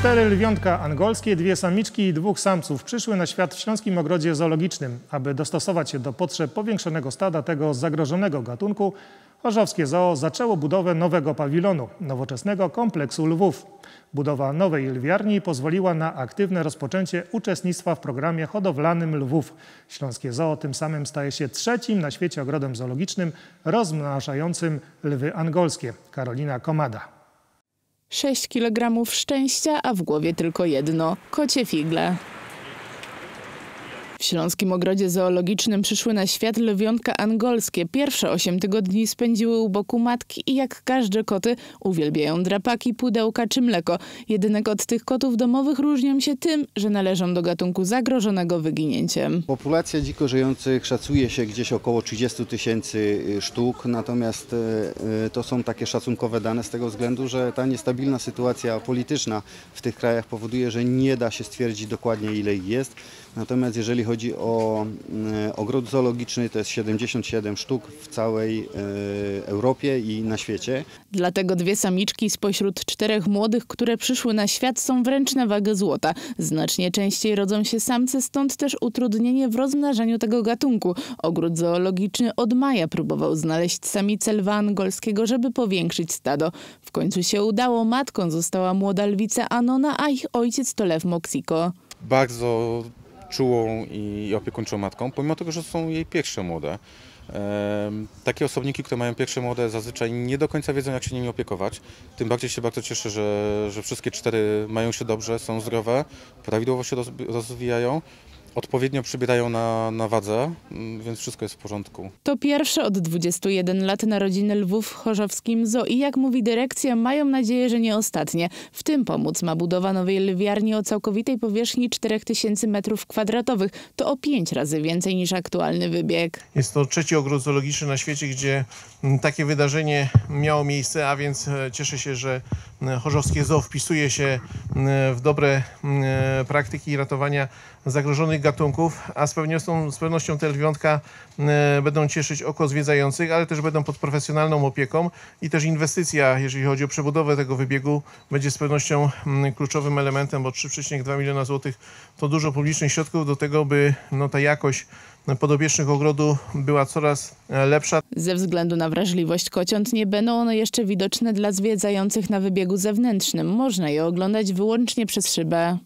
Cztery lwiątka angolskie, dwie samiczki i dwóch samców przyszły na świat w Śląskim Ogrodzie Zoologicznym. Aby dostosować się do potrzeb powiększonego stada tego zagrożonego gatunku, Chorzowskie Zoo zaczęło budowę nowego pawilonu, nowoczesnego kompleksu lwów. Budowa nowej lwiarni pozwoliła na aktywne rozpoczęcie uczestnictwa w programie hodowlanym lwów. Śląskie Zoo tym samym staje się trzecim na świecie ogrodem zoologicznym rozmnażającym lwy angolskie. Karolina Komada. 6 kg szczęścia, a w głowie tylko jedno kocie figle. W Śląskim Ogrodzie Zoologicznym przyszły na świat lewiontka angolskie. Pierwsze 8 tygodni spędziły u boku matki i jak każde koty uwielbiają drapaki, pudełka czy mleko. Jednak od tych kotów domowych różnią się tym, że należą do gatunku zagrożonego wyginięciem. Populacja dziko żyjących szacuje się gdzieś około 30 tysięcy y, sztuk, natomiast y, y, to są takie szacunkowe dane z tego względu, że ta niestabilna sytuacja polityczna w tych krajach powoduje, że nie da się stwierdzić dokładnie ile ich jest. Natomiast jeżeli chodzi o mm, ogród zoologiczny, to jest 77 sztuk w całej e, Europie i na świecie. Dlatego dwie samiczki spośród czterech młodych, które przyszły na świat są wręcz na wagę złota. Znacznie częściej rodzą się samce, stąd też utrudnienie w rozmnażaniu tego gatunku. Ogród zoologiczny od maja próbował znaleźć samicę lwa angolskiego, żeby powiększyć stado. W końcu się udało, matką została młoda lwica Anona, a ich ojciec to lew Moksiko. bardzo czułą i opiekuńczą matką, pomimo tego, że są jej pierwsze młode. Takie osobniki, które mają pierwsze młode, zazwyczaj nie do końca wiedzą, jak się nimi opiekować. Tym bardziej się bardzo cieszę, że, że wszystkie cztery mają się dobrze, są zdrowe, prawidłowo się roz, rozwijają, odpowiednio przybierają na, na wadze, mm, więc wszystko jest w porządku. To pierwsze od 21 lat narodziny lwów w Chorzowskim Zoo i jak mówi dyrekcja, mają nadzieję, że nie ostatnie. W tym pomóc ma budowa nowej lwiarni o całkowitej powierzchni 4000 m2. To o 5 razy więcej niż aktualny wybieg. Jest to trzeci ogród zoologiczny na świecie, gdzie mm, takie wydarzenie miało miejsce, a więc e, cieszę się, że Chorzowskie Zoo wpisuje się mm, w dobre mm, praktyki ratowania zagrożonych gatunków, a z pewnością, z pewnością te lwiątka mm, będą cieszyć oko zwiedzających, ale też będą pod profesjonalną opieką i też inwestycja, jeżeli chodzi o przebudowę tego wybiegu, będzie z pewnością kluczowym elementem, bo 3,2 miliona złotych to dużo publicznych środków do tego, by no, ta jakość podobiecznych ogrodu była coraz e, lepsza. Ze względu na wrażliwość kociąt nie będą one jeszcze widoczne dla zwiedzających na wybiegu zewnętrznym. Można je oglądać wyłącznie przez szybę.